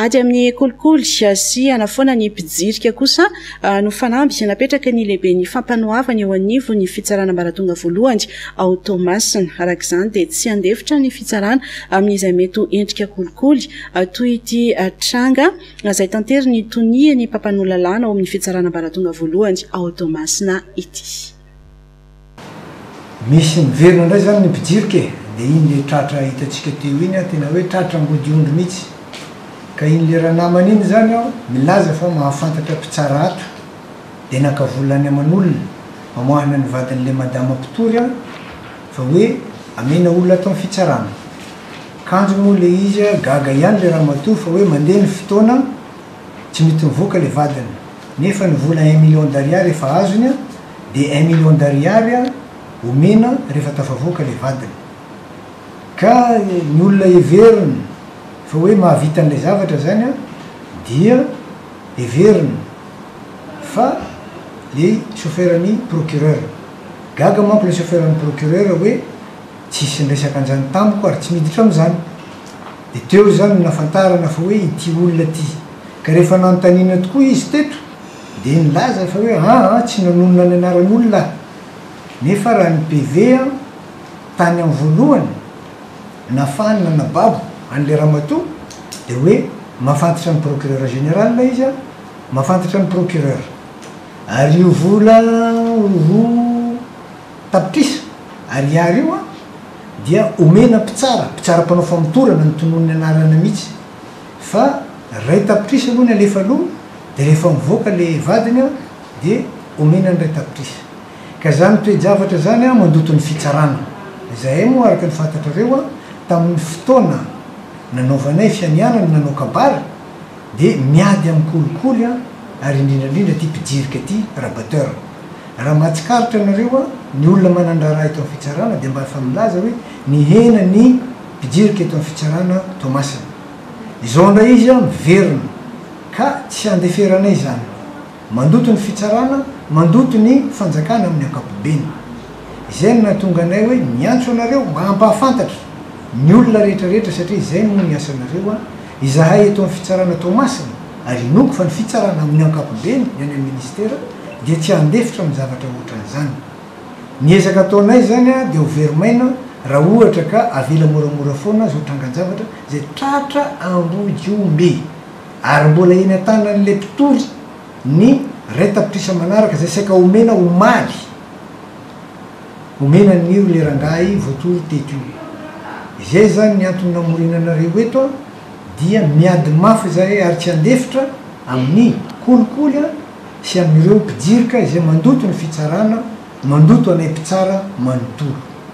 Ady amin'ny kolikoly sy hanafoana ny mpijirika kosa no fanamby napetraky ny lehiben'ny fampanoavana eo anivon'ny fitsarana ambaratonga voalohany ao Toamasina. Araka izany dia tsy handefitra ny fitsarana amin'izay mety ho endrika kolikoly toy ity tranga izay tanterin'ny tonian'ny mpampanoa lalàna ao amin'ny fitsarana ambaratonga voalohany ao Toamasina ity. Misy miverina indray izany ny mpijirika e! Dia iny ilay tratra hitantsika teo iny an, tena hoe tratra ambodiondry mihitsy. Ka iny ilay ranamana iny izany an, milaza fa mahafantatra mpitsara ato, dia naka vola any aman'olona, amoahana ny vadin'ilay madama mpitory an, fa hoe amena olona ato amin'ny fitsarana. Kanjo moa ilay izy an, gaga ihany ilay ramatoa fa hoe mandeha ny fotoana, tsy mety mivoaka ilay vadiny. Nefa ny vola un million d'ariary efa azony dia un million d'ariary omena rehefa tafavoaka ilay vadiny. Ka ny olona heveriny fa hoe mahavita an'ilay zavatra zany dia heveriny fa le chauffeur-n'i procureur. Gaga manko le chauffeur-n'i procureur hoe tsisy niresaka an'zany tamiko ary tsy miditra am'zany. Dia teo izany no nahafantarana fa hoe ity olona ity. Ka rehefa nanontaniana tokoa izy teto dia nilaza fa hoe aa tsy nanonona ny anaran'olona aho. Nefa raha ny PV an, tany amin'ny voalohany nahafahany nanababo an'ilay ramatoa dia hoe mahafantatra ny procureur général izy an, mahafantatra ny procureur. Ary io vola ho. Tapitrisa Ariary io dia omena mpitsara, mpitsara mpanao famotorana ny tonon'ny anarana mihitsy fa iray tapitrisa aloha ny alefa aloha dia rehefa mivoaka le vadiny dia omena ny iray tapitrisa ka zany toe-javatra zany mandoto ny fitsarana izahay moa araka ny fantatrareo tamin'ny fotoana nanaovanay fianianana nanao kabary dia miady amin'ny kolikoly ary indrindrandrindra ity mpijirika ity rabatteur Raha mahatsikaritra anareo an, ny olona manan-draharaha eto amin'ny fitsarana dia mba efa milaza hoe nihena ny mpijirika eto amin'ny fitsarana Toamasina. Izao indray izy an miverina ka tsy handeferanay izany. Mandoto ny fitsarana, mandoto ny fanjakana amin'ny ankapobeny. Izay no nahatonga anay hoe miantso anareo mba hampahafantatra ny olona rehetra rehetra satria izay moa ny asanareo an. Izahay eto amin'ny Fitsarana Toamasina ary inoako fa ny Fitsarana amin'ny ankapobeny ny any amin'ny Ministera dia tsy handefitra amin'ny zavatra ohatran'izany. Ny ezaka ataonay izany dia ho very maina raha ohatra ka avela moramora foana izao trangan-javatra izay tratra Ambodiombe ary mbola eny an-tanan'ilay mpitory ny rain-tapitrisa manaraka izay saika omena omaly. Omena anio le rangahy voatory teto io. Izay zany ny antony namorinanareo eto a, dia miady mafy zahay ary tsy handefitra amin'ny kolikoly a sy amin'ireo mpijirika izay mandoto ny fitsarana, mandoto anay mpitsara manontolo.